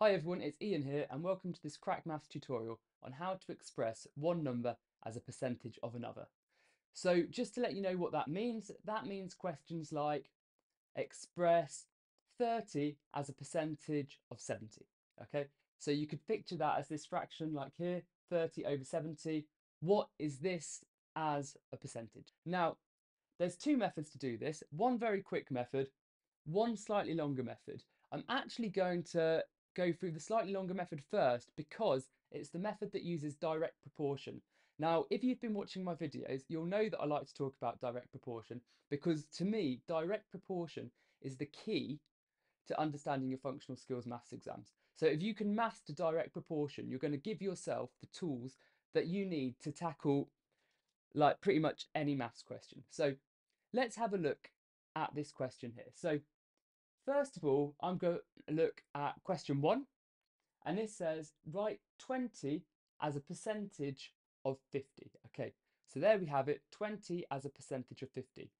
Hi everyone, it's Ian here and welcome to this Crack Maths tutorial on how to express one number as a percentage of another. So just to let you know what that means, that means questions like express 30 as a percentage of 70, okay? So you could picture that as this fraction like here, 30 over 70. What is this as a percentage? Now, there's two methods to do this. One very quick method, one slightly longer method. I'm actually going to go through the slightly longer method first because it's the method that uses direct proportion. Now, if you've been watching my videos, you'll know that I like to talk about direct proportion because to me, direct proportion is the key to understanding your functional skills maths exams. So if you can master direct proportion, you're going to give yourself the tools that you need to tackle like pretty much any maths question. So let's have a look at this question here. So First of all, I'm going to look at question one, and this says write 20 as a percentage of 50. Okay, so there we have it, 20 as a percentage of 50.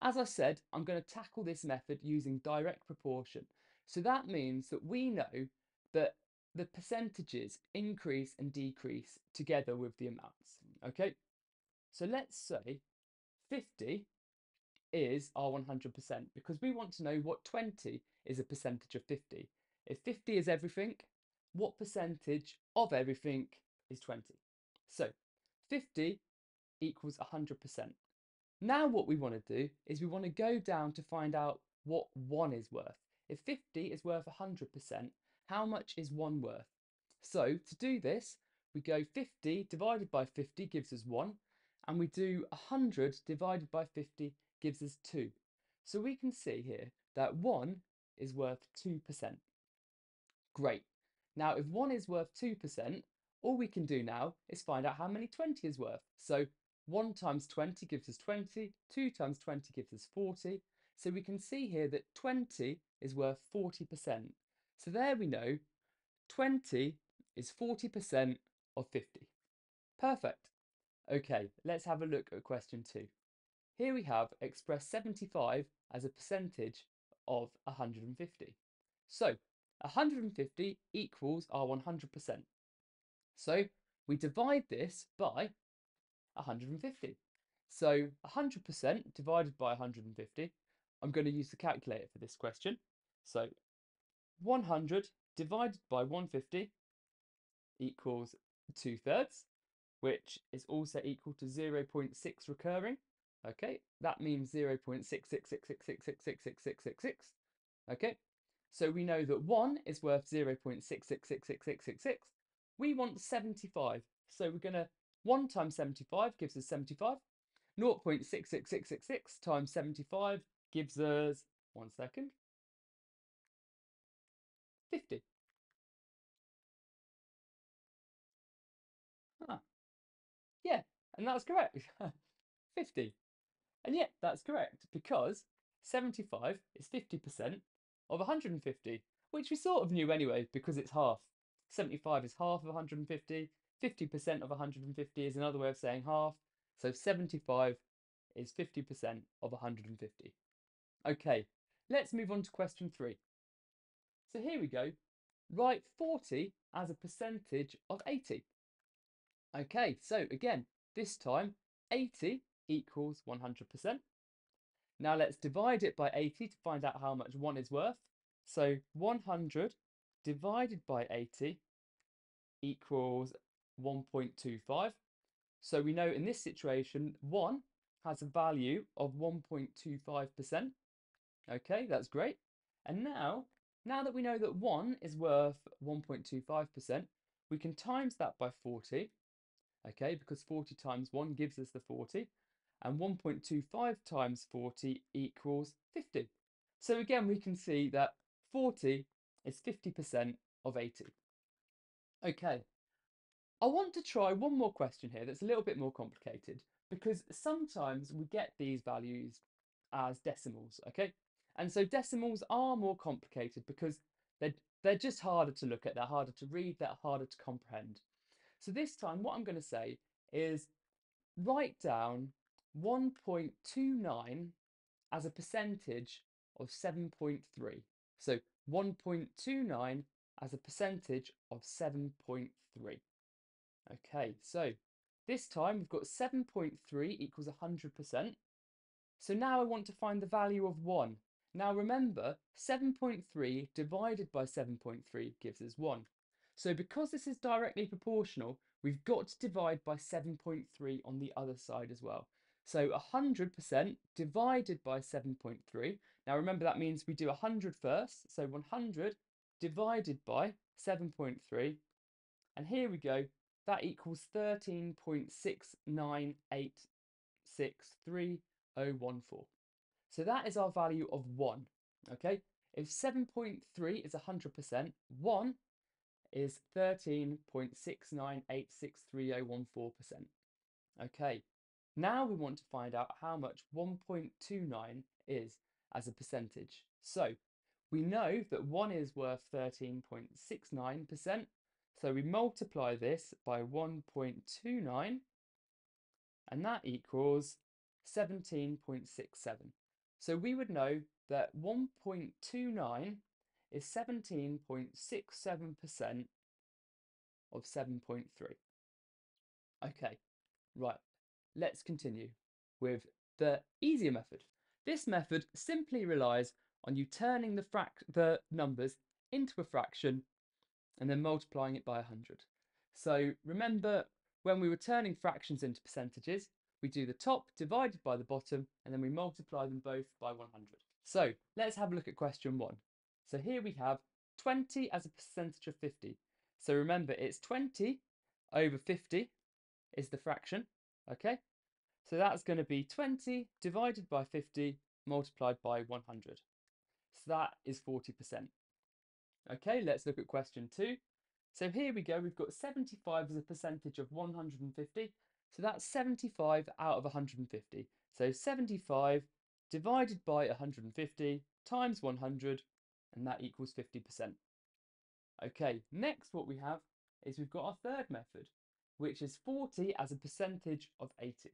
As I said, I'm going to tackle this method using direct proportion. So that means that we know that the percentages increase and decrease together with the amounts. Okay, so let's say 50 is our 100% because we want to know what 20 is a percentage of 50. If 50 is everything, what percentage of everything is 20? So 50 equals 100%. Now what we want to do is we want to go down to find out what 1 is worth. If 50 is worth 100%, how much is 1 worth? So to do this, we go 50 divided by 50 gives us 1, and we do 100 divided by 50 gives us 2. So we can see here that 1 is worth 2%. Great. Now, if 1 is worth 2%, all we can do now is find out how many 20 is worth. So 1 times 20 gives us 20, 2 times 20 gives us 40. So we can see here that 20 is worth 40%. So there we know 20 is 40% of 50. Perfect. Okay, let's have a look at question 2. Here we have express 75 as a percentage of 150. So 150 equals our 100%. So we divide this by 150. So 100% divided by 150, I'm going to use the calculator for this question. So 100 divided by 150 equals 2 thirds, which is also equal to 0.6 recurring. Okay, that means 0.66666666666. Okay, so we know that 1 is worth 0.6666666. We want 75, so we're going to 1 times 75 gives us 75. 0.66666 times 75 gives us, one second, 50. Ah, yeah, and that's correct. 50. And yet that's correct because 75 is 50% of 150, which we sort of knew anyway because it's half. 75 is half of 150, 50% of 150 is another way of saying half, so 75 is 50% of 150. Okay, let's move on to question three. So here we go. Write 40 as a percentage of 80. Okay, so again, this time 80 equals 100%. Now let's divide it by 80 to find out how much 1 is worth. So 100 divided by 80 equals 1.25. So we know in this situation 1 has a value of 1.25%. Okay, that's great. And now, now that we know that 1 is worth 1.25%, we can times that by 40. Okay, because 40 times 1 gives us the 40 and 1.25 times 40 equals 50. So again, we can see that 40 is 50% of 80. Okay, I want to try one more question here that's a little bit more complicated because sometimes we get these values as decimals, okay? And so decimals are more complicated because they're, they're just harder to look at, they're harder to read, they're harder to comprehend. So this time what I'm going to say is write down 1.29 as a percentage of 7.3. So 1.29 as a percentage of 7.3. Okay, so this time we've got 7.3 equals 100%. So now I want to find the value of 1. Now remember, 7.3 divided by 7.3 gives us 1. So because this is directly proportional, we've got to divide by 7.3 on the other side as well. So 100% divided by 7.3. Now remember that means we do 100 first. So 100 divided by 7.3. And here we go. That equals 13.69863014. So that is our value of 1. Okay. If 7.3 is 100%, 1 is 13.69863014%. Okay, now we want to find out how much 1.29 is as a percentage. So we know that 1 is worth 13.69%, so we multiply this by 1.29 and that equals 17.67. So we would know that 1.29 is 17.67% of 7.3. Okay, right, let's continue with the easier method. This method simply relies on you turning the, the numbers into a fraction and then multiplying it by 100. So remember when we were turning fractions into percentages, we do the top divided by the bottom and then we multiply them both by 100. So let's have a look at question one. So here we have 20 as a percentage of 50. So remember it's 20 over 50 is the fraction, okay? So that's going to be 20 divided by 50 multiplied by 100. So that is 40%. Okay, let's look at question two. So here we go, we've got 75 as a percentage of 150. So that's 75 out of 150. So 75 divided by 150 times 100, and that equals 50%. Okay, next what we have is we've got our third method, which is 40 as a percentage of 80.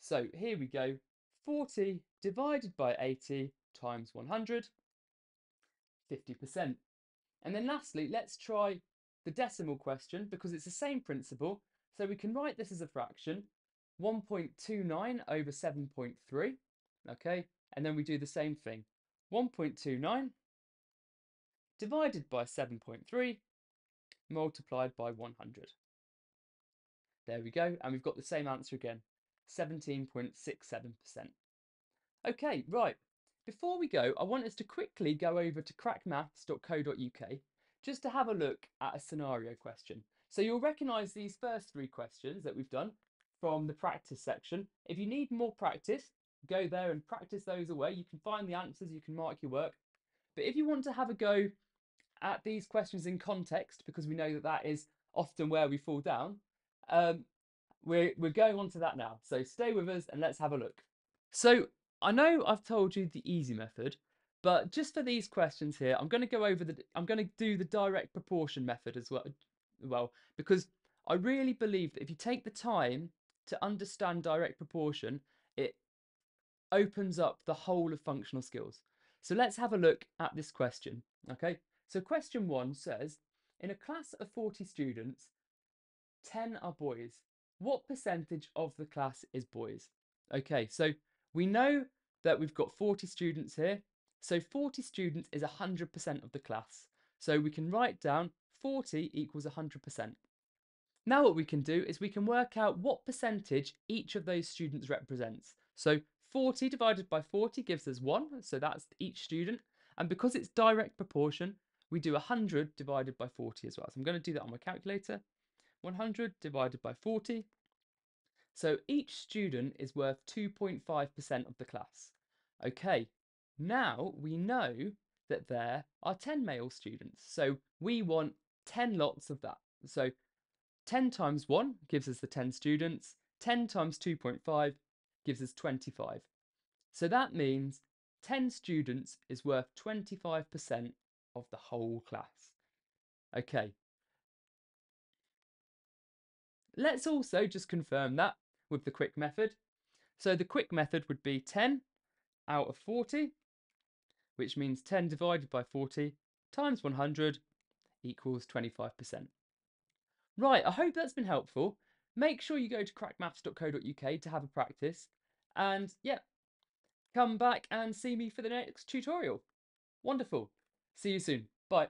So here we go, 40 divided by 80 times 100, 50%. And then lastly, let's try the decimal question because it's the same principle. So we can write this as a fraction, 1.29 over 7.3, okay? And then we do the same thing, 1.29 divided by 7.3 multiplied by 100. There we go, and we've got the same answer again, 17.67%. Okay, right. Before we go, I want us to quickly go over to crackmaths.co.uk just to have a look at a scenario question. So you'll recognise these first three questions that we've done from the practice section. If you need more practice, go there and practice those away. You can find the answers, you can mark your work. But if you want to have a go at these questions in context, because we know that that is often where we fall down, um, we're, we're going on to that now. So stay with us and let's have a look. So I know I've told you the easy method, but just for these questions here, I'm going to go over the, I'm going to do the direct proportion method as well, well, because I really believe that if you take the time to understand direct proportion, it opens up the whole of functional skills. So let's have a look at this question, okay? So question one says, in a class of 40 students, 10 are boys. What percentage of the class is boys? Okay, so we know that we've got 40 students here. So 40 students is 100% of the class. So we can write down 40 equals 100%. Now what we can do is we can work out what percentage each of those students represents. So 40 divided by 40 gives us 1, so that's each student. And because it's direct proportion, we do 100 divided by 40 as well. So I'm going to do that on my calculator. 100 divided by 40. So each student is worth 2.5% of the class. Okay, now we know that there are 10 male students. So we want 10 lots of that. So 10 times 1 gives us the 10 students. 10 times 2.5 gives us 25. So that means 10 students is worth 25% of the whole class. Okay. Let's also just confirm that with the quick method. So the quick method would be 10 out of 40, which means 10 divided by 40 times 100 equals 25%. Right, I hope that's been helpful. Make sure you go to crackmaths.co.uk to have a practice. And yeah, come back and see me for the next tutorial. Wonderful. See you soon. Bye.